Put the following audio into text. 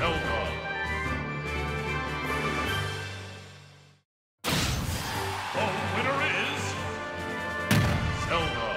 Helgon. The winner is Zelda.